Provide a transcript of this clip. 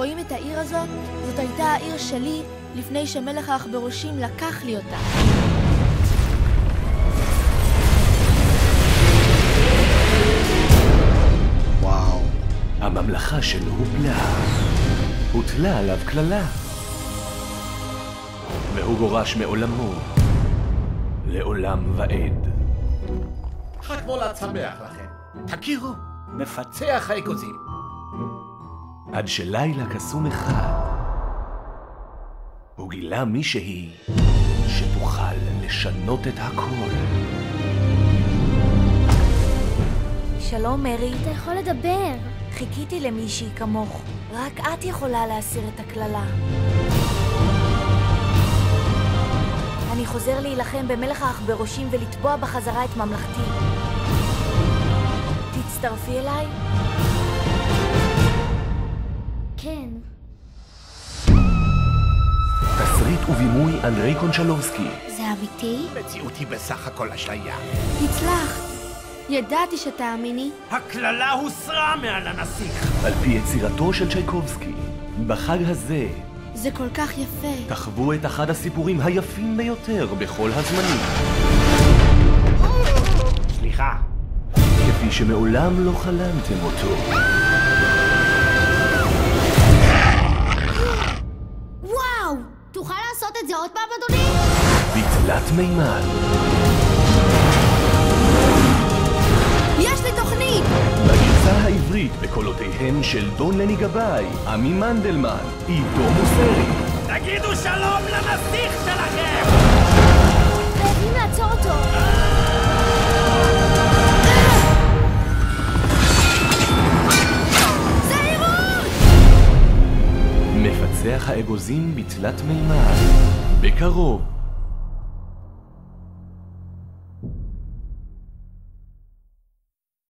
רואים את העיר הזאת? זאת הייתה העיר שלי לפני שמלך העכברושים לקח לי אותה. וואו. הממלכה שלו הופלה. הוטלה עליו קללה. והוא גורש מעולמו לעולם ועד. חג מולד שמח לכם. תכירו, מפצח האגוזים. עד שלילה קסום אחד הוא גילה מישהי שתוכל לשנות את הכל. שלום, מרי. אתה יכול לדבר. חיכיתי למישהי כמוך. רק את יכולה להסיר את הקללה. אני חוזר להילחם במלך העכברושים ולתבוע בחזרה את ממלכתי. תצטרפי אליי? כן. תסריט ובימוי אנדרי קונצ'לובסקי. זה אמיתי? מציאות היא בסך הכל אשליה. הצלחת. ידעתי שתאמיני. הקללה הוסרה מעל הנסיך. על פי יצירתו של צ'ייקובסקי. בחג הזה זה כל כך יפה. תחוו את אחד הסיפורים היפים ביותר בכל הזמנים. סליחה. כפי שמעולם לא חלמתם אותו. תוכל לעשות את זה עוד פעם, אדוני? בתלת מימד. יש לי תוכנית! בגרסה העברית בקולותיהם של דון לני גבאי, עמי מנדלמן, עידו מוסרי. תגידו שלום לנסיך שלכם! מפצח האגוזים בתלת מימד. בקרוב.